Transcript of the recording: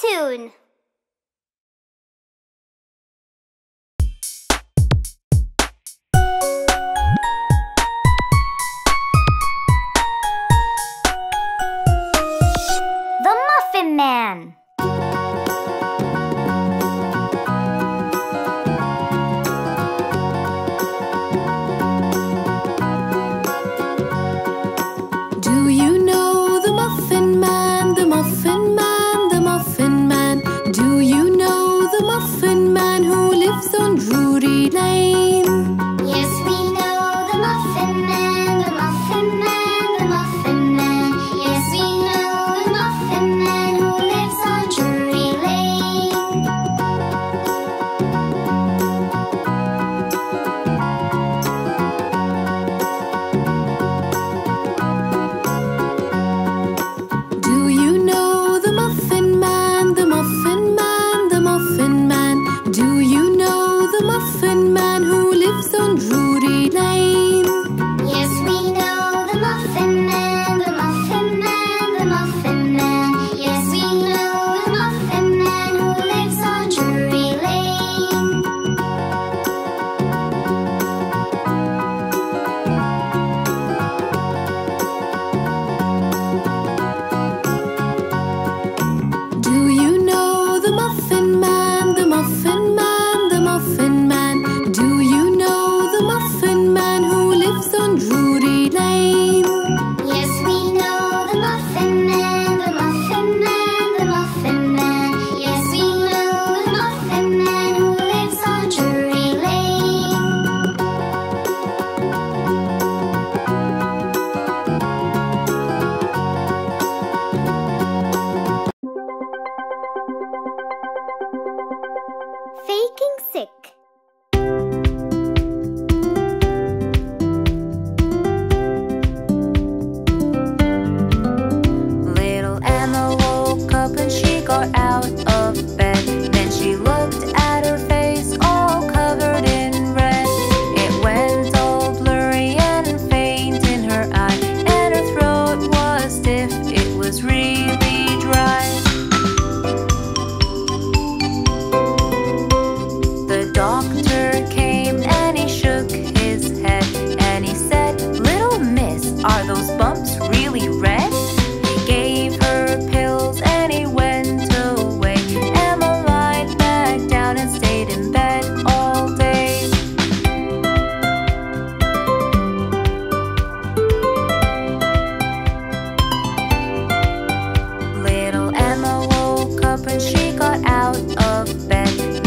tune. when she got out of bed.